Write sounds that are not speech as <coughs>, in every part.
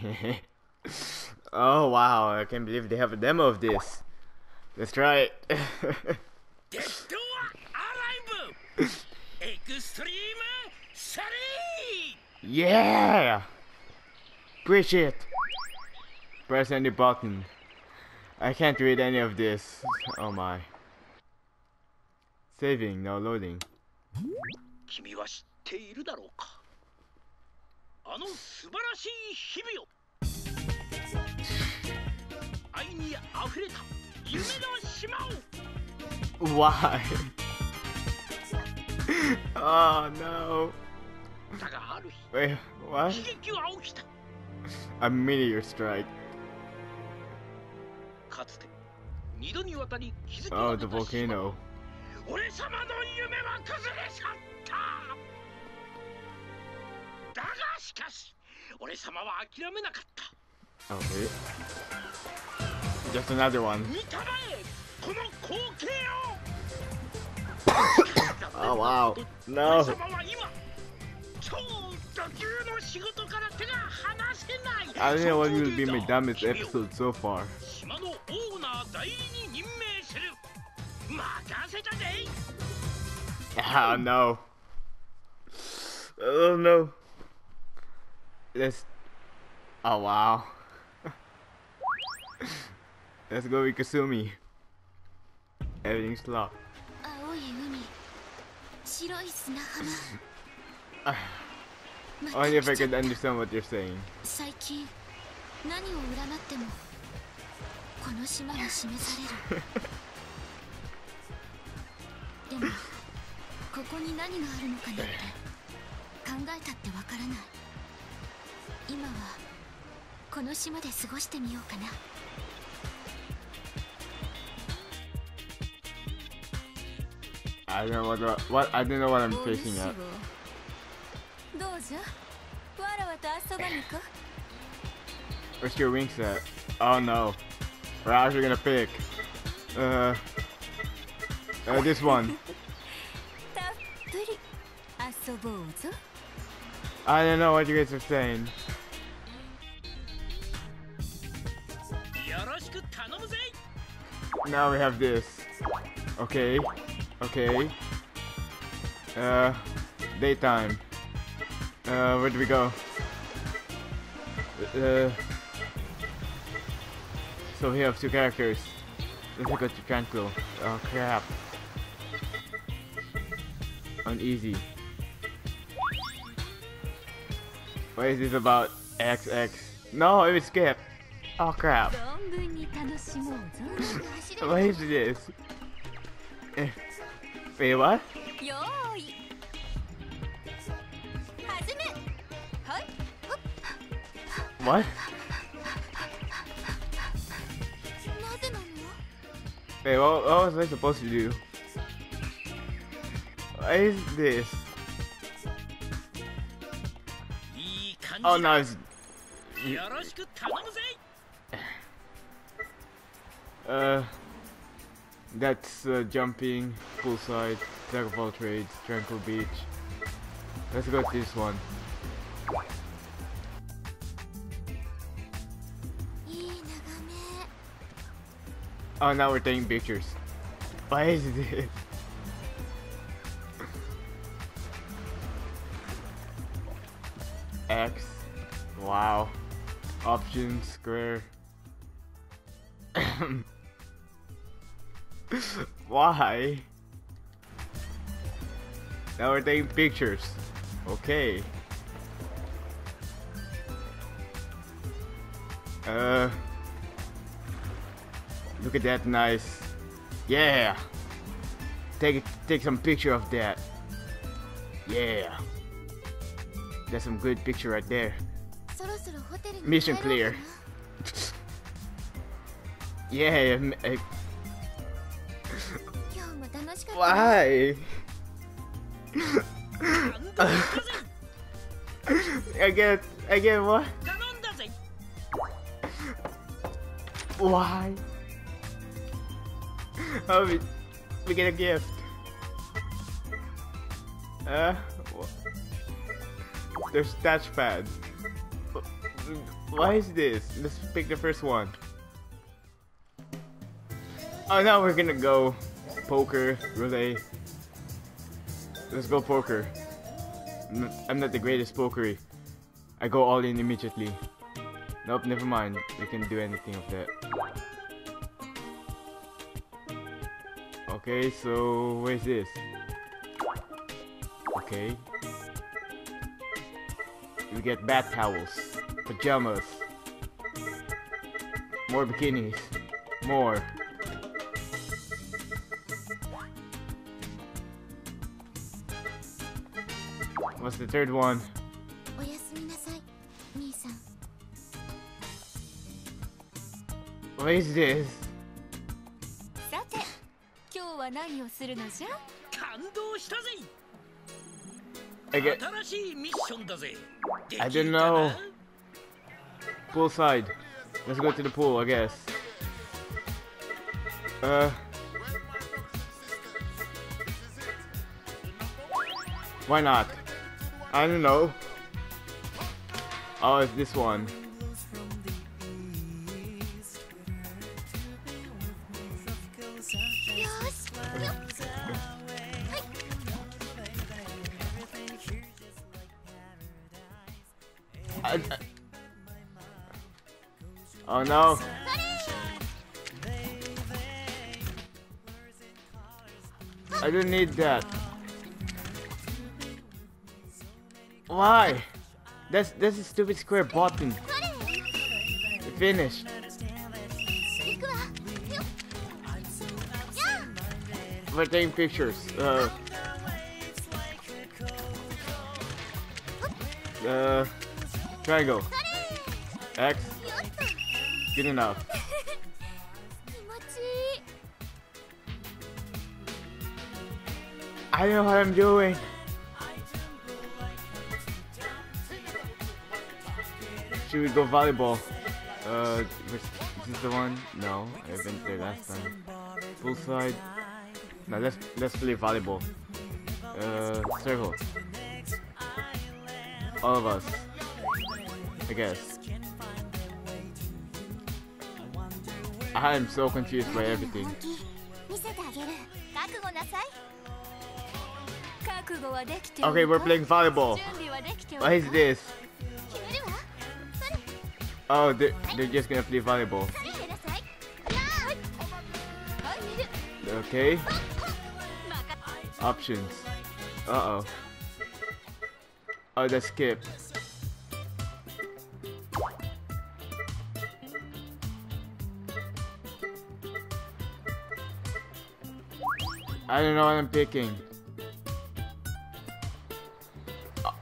<laughs> oh wow, I can't believe they have a demo of this. Let's try it. デ<laughs> ッドアライブエクストリームサリー yeah! Push it! Press any button. I can't read any of this. Oh my. Saving, now loading. 君は知っているだろうか あの素晴らしい日々を愛にあふれた夢の島を Why? oh no. だがある日 Wait, what? 悲劇は起きた A meteor strike. かつて二度にわたり築き Oh, 上 the げた島 volcano. 俺様の夢は崩れ去っただがしかし俺様は諦めなかった Oh, wait. Just another one. 見たまえこの光景を Oh, wow. 俺 No. 様は今超ド級の仕事から手が離せない I don't know what will be my そこでだ dumbest 君を episode so far. 島のオーナー代理に任命する任せたぜ <laughs> Oh no. Oh no. Let's. Oh wow. Let's go with Kasumi. Everything's locked. Only if I could understand what you're saying. 何を占ってもこの島に示されるでもここに何があるのかなんて考えたってわからない今はこの島で過ごしてみようかな I don't know what the- what I don't know what I'm facing at. どうじゃわらわと遊ばぬか Where's your wings at? Oh no. We're actually gonna pick. Uh. Uh, this one. I don't know what you guys are saying. Now we have this. Okay. Okay. Uh, daytime. Uh, where do we go? Uh, so we have two characters. Let's go to Tranquil. Oh crap. Uneasy. What is this about XX? No, it was skip. Oh crap. What is this? Eh, wait, what? What? Wait, what, what was I supposed to do? What is this? Oh no, it's... Uh... That's uh, jumping, poolside, side, of all trades, tranquil beach. Let's go to this one. Oh, now we're taking pictures. Why is this? X. Wow. Option square. <coughs> <laughs> Why? Now we're taking pictures. Okay. Uh. Look at that, nice. Yeah. Take take some picture of that. Yeah. That's some good picture right there. Mission clear. <laughs> yeah. Eh, why? I get, I get what? Why? Oh, we, we get a gift. Uh, there's touch pad. Why is this? Let's pick the first one. Oh, now we're gonna go poker, roulette. Let's go poker. I'm not, I'm not the greatest pokery. I go all in immediately. Nope, never mind. We can do anything of that. Okay, so where's this? Okay. We get bath towels, pajamas, more bikinis, more. the third one. What is this? I get. I didn't know. Poolside. Let's go to the pool, I guess. Uh. Why not? I don't know. Oh, it's this one. I, I... Oh no. I didn't need that. Why? That's that's a stupid square button. Finish. We're taking pictures. Uh. Uh. Triangle. X. Good enough. I know what I'm doing. Should we go volleyball. Uh, which, is this the one? No, I've been there last time. Poolside. Now let's let's play volleyball. Uh, circle. All of us. I guess. I am so confused by everything. Okay, we're playing volleyball. What is this? Oh, they're, they're just gonna play volleyball. Okay. Options. Uh-oh. Oh, that's skip. I don't know what I'm picking.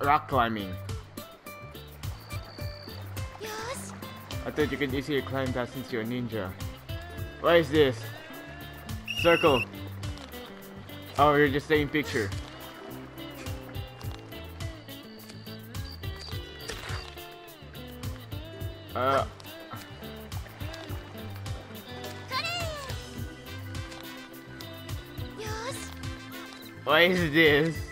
Rock climbing. I thought you could easily climb that since you're a ninja. What is this? Circle. Oh, you're just taking picture. Uh, よーし what is this?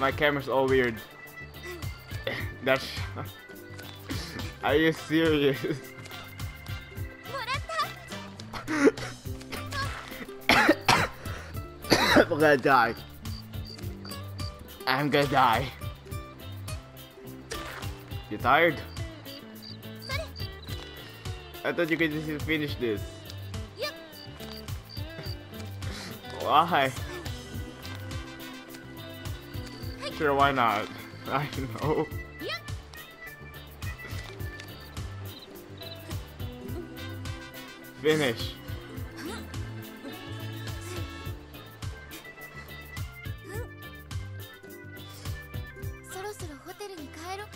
my camera's all weird. <laughs> That's. Are you serious? <coughs> I'm gonna die. I'm gonna die. You tired? I thought you could just finish this. Why? Sure, why not? <laughs> I know. Finish.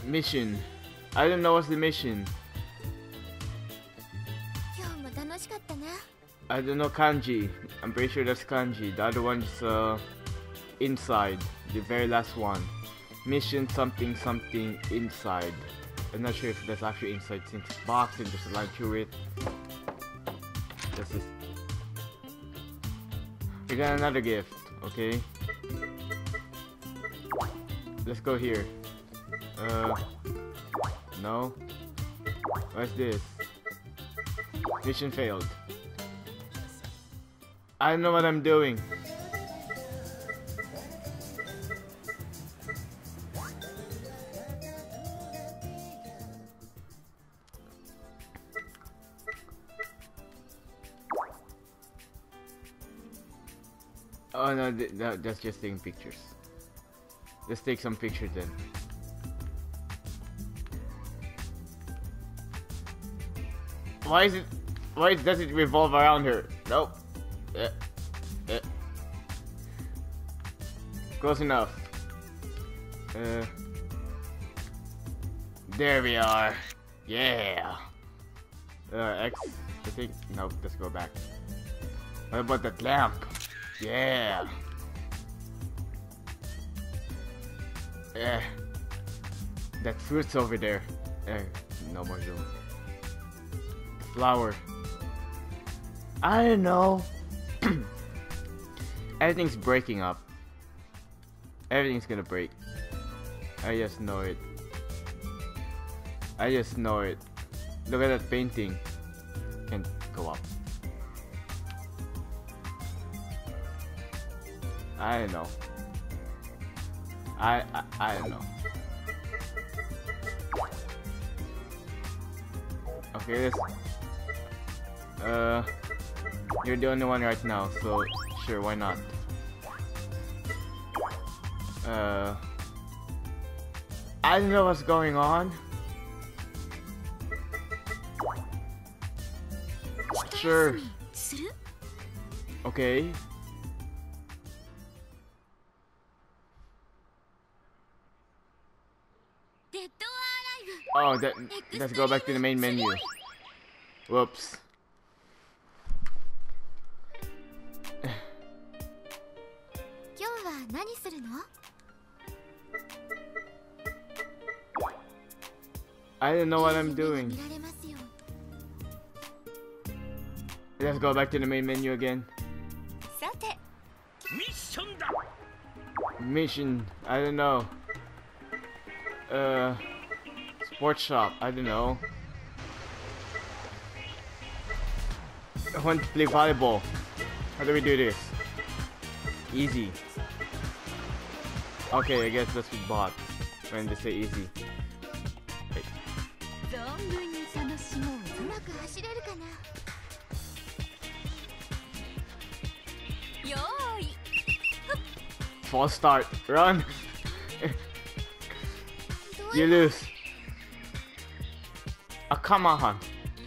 Mission. I don't know what's the mission. I don't know kanji. I'm pretty sure that's kanji. The other one's uh, inside. The very last one. Mission something something inside. I'm not sure if that's actually inside since it's and there's a line through it. This is. You got another gift, okay? Let's go here. Uh, no. What's this? Mission failed. I don't know what I'm doing. No, th that, that's just taking pictures. Let's take some pictures then. Why is it? Why does it revolve around her? Nope. Eh. Close enough. Uh, there we are. Yeah. Uh, X. I think. Nope. Let's go back. What about that lamp? Yeah. Eh. That fruit's over there. Eh, no more zoom. Flower. I don't know. <clears throat> Everything's breaking up. Everything's gonna break. I just know it. I just know it. Look at that painting. Can go up. I don't know. I, I I don't know. Okay, let's. Uh, you're the only one right now, so sure, why not? Uh, I don't know what's going on. Sure. Okay. Oh, that, let's go back to the main menu. Whoops. I don't know what I'm doing. Let's go back to the main menu again. Mission. I don't know. Uh workshop, I don't know. I want to play volleyball. How do we do this? Easy. Okay, I guess that's with bot. When they say easy. False start. Run! <laughs> you lose come on.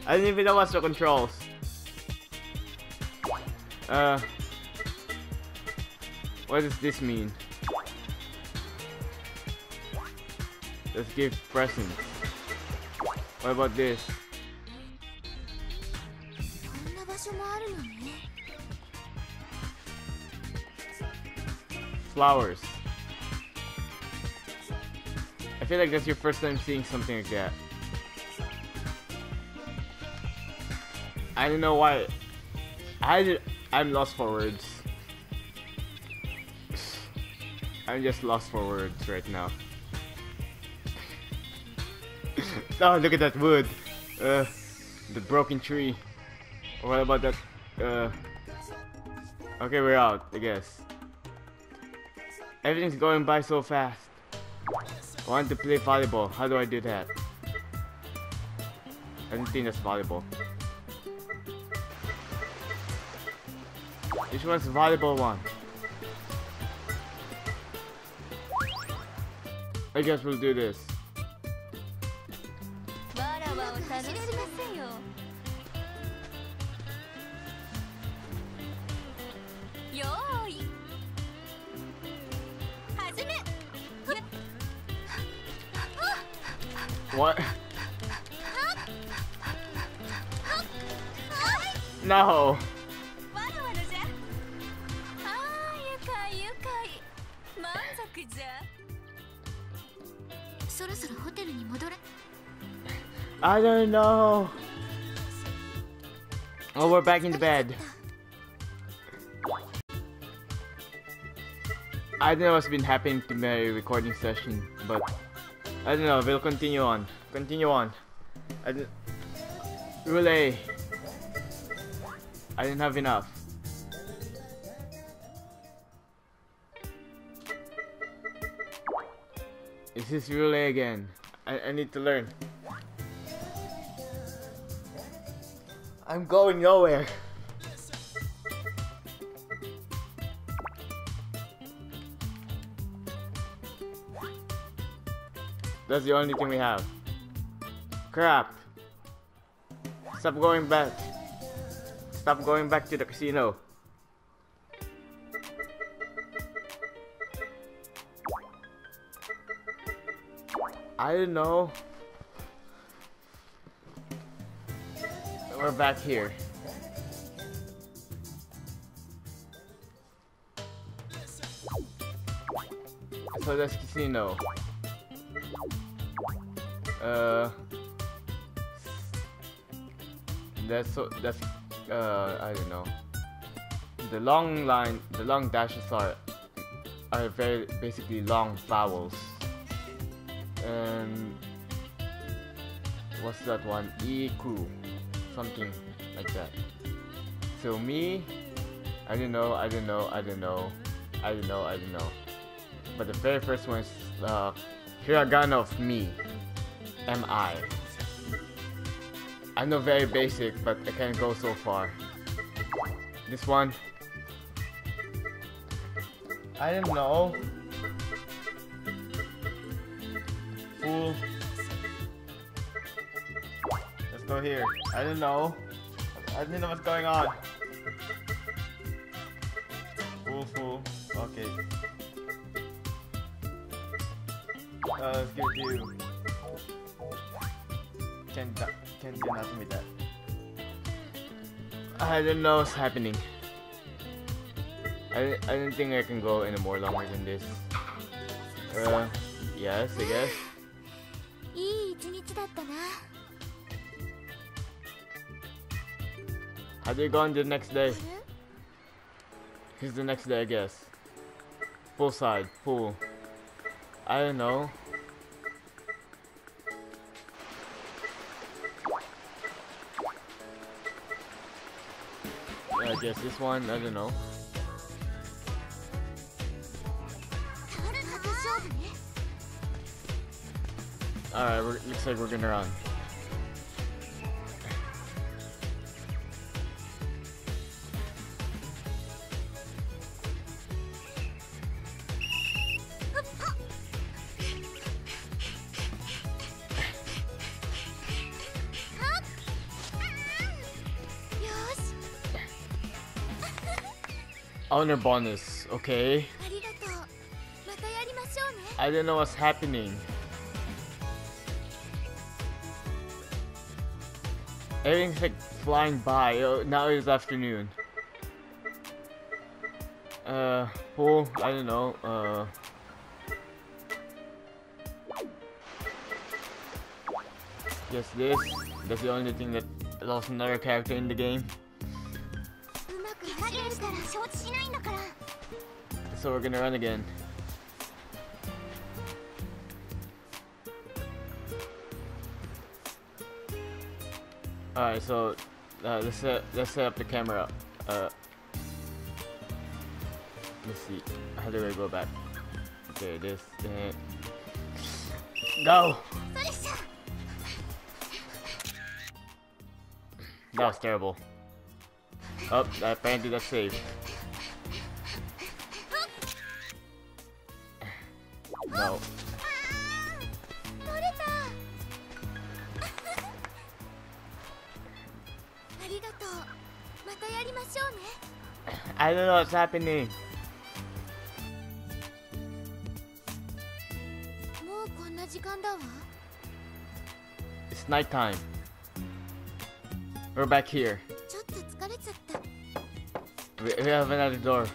I didn't even know what's the controls. Uh... What does this mean? Let's give presents. What about this? Flowers. I feel like that's your first time seeing something like that. I don't know why. I ju- I'm lost for words. I'm just lost for words right now. <laughs> oh, look at that wood. Uh, the broken tree. What about that? Uh. Okay, we're out. I guess. Everything's going by so fast. I want to play volleyball. How do I do that? I don't think that's volleyball. Which one's the volleyball one? I guess we'll do this. そろそろホテルに戻れ I don't know. Oh, we're back in the bed. I don't know what's been happening to my recording session, but I don't know. We'll continue on. Continue on. I didn't. Relay. I didn't have enough. This is this relay again? I, I need to learn. I'm going nowhere. That's the only thing we have. Crap. Stop going back. Stop going back to the casino. I don't know. We're back here. So that's casino. Uh, that's so that's uh I don't know. The long line, the long dashes are are very basically long vowels. And what's that one? Iku, something like that. So me, I don't know, I don't know, I don't know, I don't know, I don't know. But the very first one is uh, hiragana of me. Am I? I know very basic, but I can't go so far. This one. I don't know. Fool. Let's go here. I don't know. I don't know what's going on. Fool, fool. Okay. Uh, let's give it to you. Can't, can't do nothing with that. I don't know what's happening. I, I don't think I can go any more longer than this. Uh, yes, I guess. いい一日だったな How do you go on the next day? あれ Here's the next day, I guess. Full side, pool. I don't know. Yeah, I guess this one, I don't know. Alright, looks like we're gonna run. Honor bonus, okay? I didn't know what's happening. Everything's like flying by. Oh, now it's afternoon. Uh, well, I don't know. Uh. Just this. That's the only thing that lost another character in the game. So we're gonna run again. Alright, so uh, let's set, let's set up the camera. Uh, let's see. How do I go back? Okay, this. Go. That was terrible. Oh, apparently that's safe. No. I don't know what's happening. It's night time. We're back here. We, we have another door.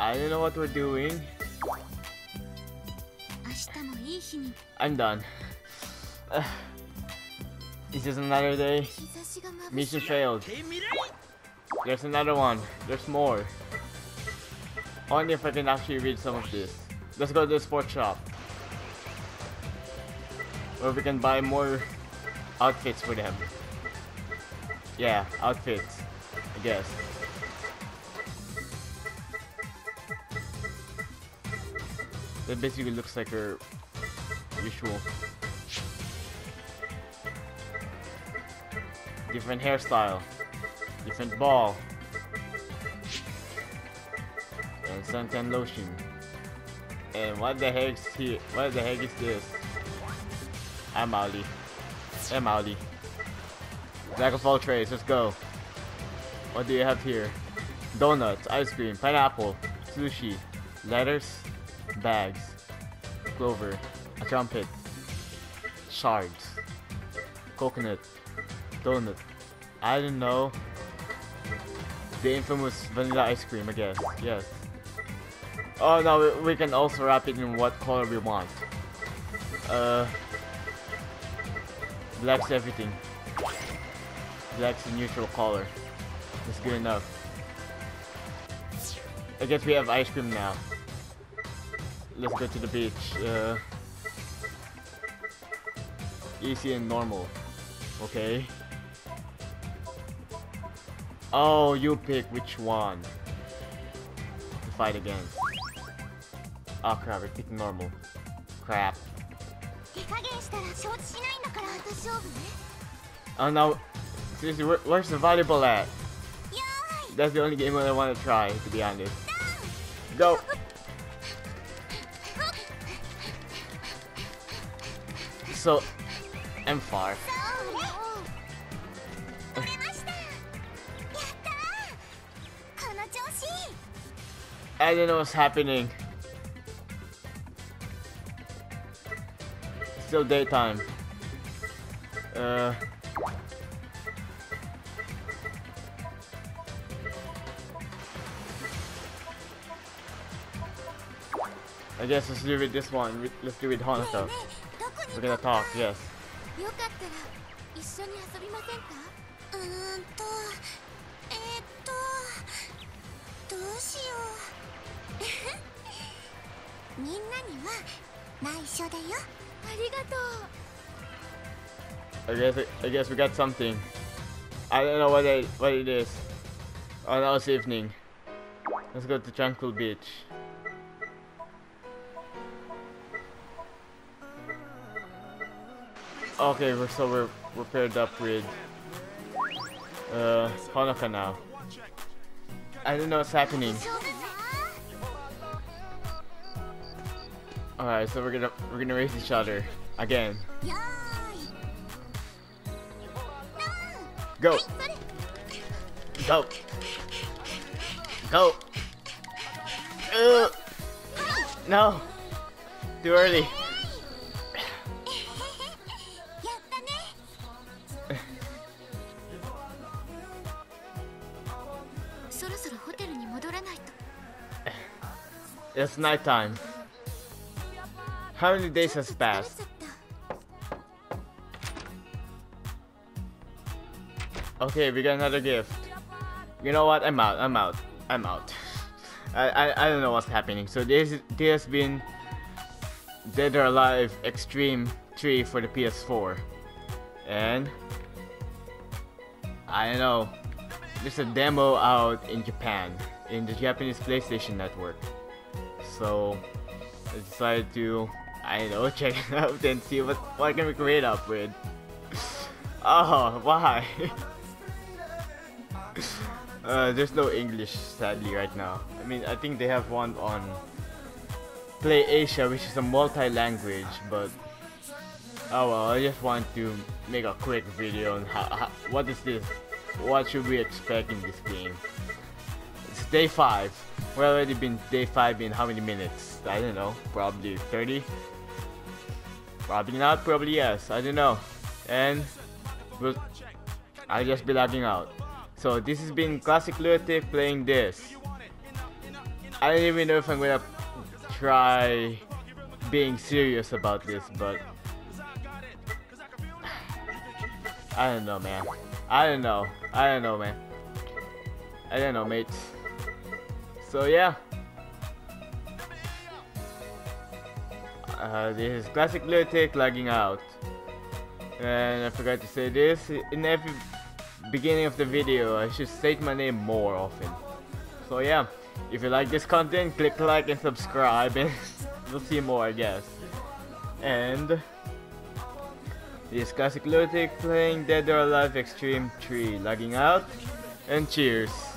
I don't know what we're doing. I'm done. <sighs> This is another day. Mission failed. There's another one. There's more. I wonder if I can actually read some of this. Let's go to the sports shop. Where we can buy more outfits for them. Yeah, outfits. I guess. That basically looks like her usual. Different hairstyle. Different ball. And suntan lotion. And what the heck's here? What the heck is this? I'm Audi. I'm Audi. Jack of all trades, let's go. What do you have here? Donuts, ice cream, pineapple, sushi, letters, bags, clover, a trumpet, shards, coconut, donut. I don't know. The infamous vanilla ice cream, I guess. Yes. Oh no, we, we can also wrap it in what color we want. Uh, black's everything. Black's the neutral color. That's good enough. I guess we have ice cream now let's go to the beach. Uh, easy and normal. Okay. Oh, you pick which one to fight against. Oh crap, I picked normal. Crap. Oh no, seriously, where, where's the volleyball at? That's the only game I want to try, to be honest. Go! so I'm far. I didn't know what's happening. Still daytime. Uh. I guess let's do it this one. Let's do it Honoka. ねえどこ We're に gonna talk, yes. よかったら一緒に遊びませんかうーんとえー、っとどうしよ<laughs> うみんなには内緒だよありがとう I guess I guess we got something. I don't know what it what it is. Oh, that was evening. Let's go to Tranquil Beach. Okay, we're so we're repaired the upgrade. Uh, Honoka now. I didn't know what's happening. All right, so we're gonna we're gonna race each other again. Go. Go. Go. No. Too early. It's nighttime. How many days has passed? Okay, we got another gift. You know what? I'm out. I'm out. I'm out. I, I, I don't know what's happening. So this this has been Dead or Alive Xtreme 3 for the PS4. And I don't know. There's a demo out in Japan in the Japanese PlayStation Network. So I decided to I know <laughs> check it out and see what what can we create up with. Oh, why? <laughs> uh, there's no English sadly right now. I mean, I think they have one on Play Asia, which is a multi-language, but oh well. I just want to make a quick video on how, how what is this? What should we expect in this game? Day five. We're already been day five in how many minutes? I don't know. Probably 30. Probably not. Probably yes. I don't know. And we'll, I'll just be lagging out. So this has been Classique Lunatique playing this. I don't even know if I'm gonna try being serious about this, but <sighs> I don't know, man. I don't know. I don't know, man. I don't know, mates. So yeah. Uh, this is Classique Lunatique lagging out. And I forgot to say this, in every beginning of the video I should state my name more often. So yeah, if you like this content, click like and subscribe and <laughs> we'll see more I guess. And this Classique Lunatique playing Dead or Alive Xtreme 3, logging out, and cheers.